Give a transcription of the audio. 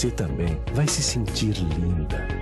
você também vai se sentir linda.